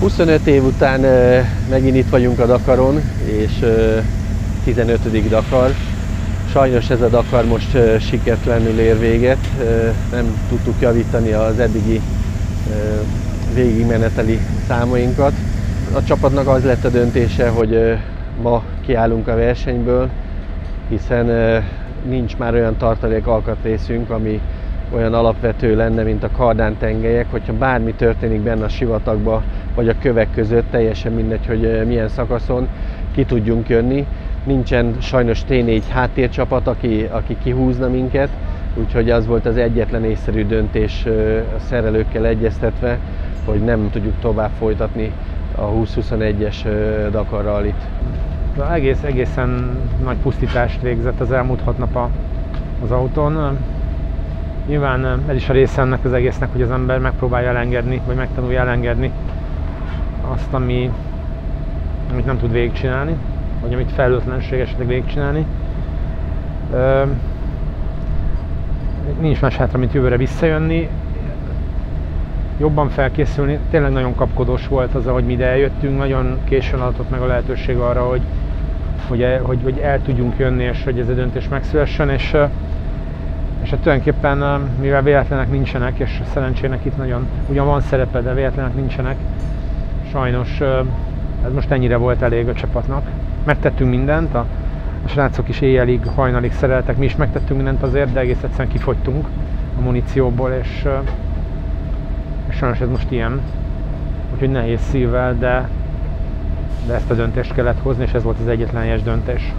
25 év után megint itt vagyunk a Dakaron, és 15. Dakar. Sajnos ez a Dakar most sikertelenül ér véget. Nem tudtuk javítani az eddigi végigmeneteli számainkat. A csapatnak az lett a döntése, hogy ma kiállunk a versenyből, hiszen nincs már olyan tartalék alkatrészünk, ami olyan alapvető lenne, mint a kardán tengelyek, hogyha bármi történik benne a sivatagba, vagy a kövek között, teljesen mindegy, hogy milyen szakaszon, ki tudjunk jönni. Nincsen sajnos T4 háttércsapat, aki, aki kihúzna minket, úgyhogy az volt az egyetlen észszerű döntés a szerelőkkel egyeztetve, hogy nem tudjuk tovább folytatni a 2021-es Dakar itt. Egész, egészen nagy pusztítást végzett az elmúlt hat nap az autón. Nyilván ez is a része ennek az egésznek, hogy az ember megpróbálja elengedni, vagy megtanulja elengedni azt, ami, amit nem tud végigcsinálni, vagy amit felelőtlenség esetleg végigcsinálni. nincs más hátra, mint jövőre visszajönni, jobban felkészülni. Tényleg nagyon kapkodós volt az, ahogy mi ide eljöttünk, nagyon későn adott meg a lehetőség arra, hogy, hogy, el, hogy, hogy el tudjunk jönni, és hogy ez a döntés megszülessen, és, és hát tulajdonképpen, mivel véletlenek nincsenek, és szerencsének itt nagyon, ugyan van szerepe, de véletlenek nincsenek, sajnos ez most ennyire volt elég a csapatnak. Megtettünk mindent, a, a srácok is éjjelig, hajnalig szereltek, mi is megtettünk mindent azért, de egész egyszerűen kifogytunk a munícióból, és, és sajnos ez most ilyen. Úgyhogy nehéz szívvel, de, de ezt a döntést kellett hozni, és ez volt az egyetlen döntés.